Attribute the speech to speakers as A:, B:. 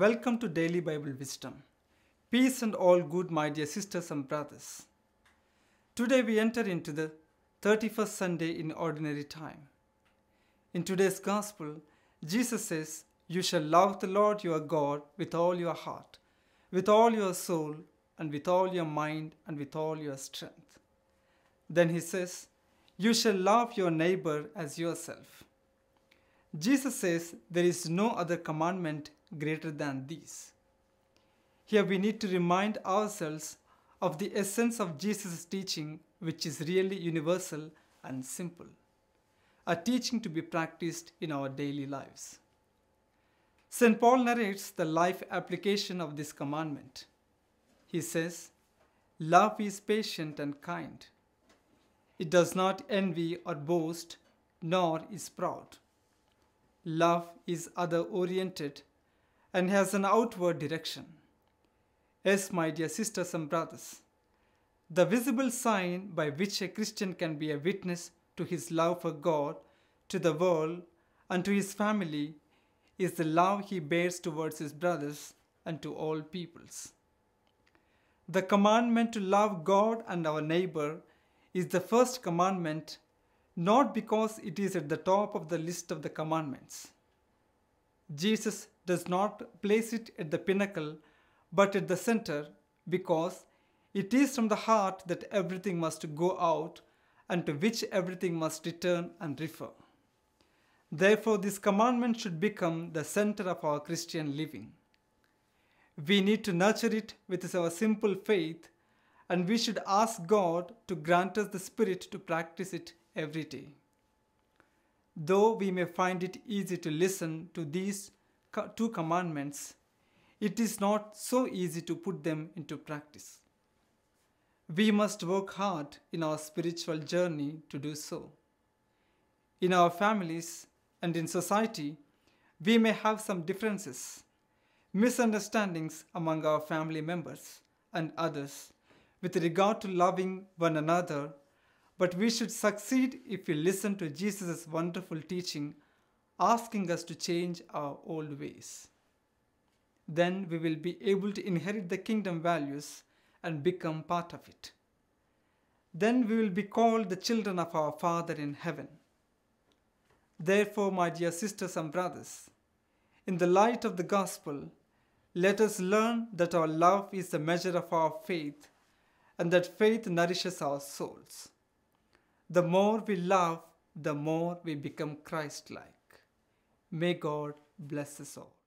A: Welcome to Daily Bible Wisdom. Peace and all good, my dear sisters and brothers. Today we enter into the 31st Sunday in Ordinary Time. In today's Gospel, Jesus says, You shall love the Lord your God with all your heart, with all your soul, and with all your mind, and with all your strength. Then he says, You shall love your neighbor as yourself. Jesus says there is no other commandment greater than these. Here we need to remind ourselves of the essence of Jesus' teaching, which is really universal and simple, a teaching to be practiced in our daily lives. St. Paul narrates the life application of this commandment. He says, Love is patient and kind. It does not envy or boast, nor is proud. Love is other oriented and has an outward direction. Yes, my dear sisters and brothers, the visible sign by which a Christian can be a witness to his love for God, to the world, and to his family is the love he bears towards his brothers and to all peoples. The commandment to love God and our neighbor is the first commandment not because it is at the top of the list of the commandments. Jesus does not place it at the pinnacle but at the center because it is from the heart that everything must go out and to which everything must return and refer. Therefore, this commandment should become the center of our Christian living. We need to nurture it with our simple faith, and we should ask God to grant us the Spirit to practice it every day. Though we may find it easy to listen to these two commandments, it is not so easy to put them into practice. We must work hard in our spiritual journey to do so. In our families and in society, we may have some differences, misunderstandings among our family members and others with regard to loving one another, but we should succeed if we listen to Jesus' wonderful teaching, asking us to change our old ways. Then we will be able to inherit the kingdom values and become part of it. Then we will be called the children of our Father in heaven. Therefore, my dear sisters and brothers, in the light of the gospel, let us learn that our love is the measure of our faith and that faith nourishes our souls. The more we love, the more we become Christ like. May God bless us all.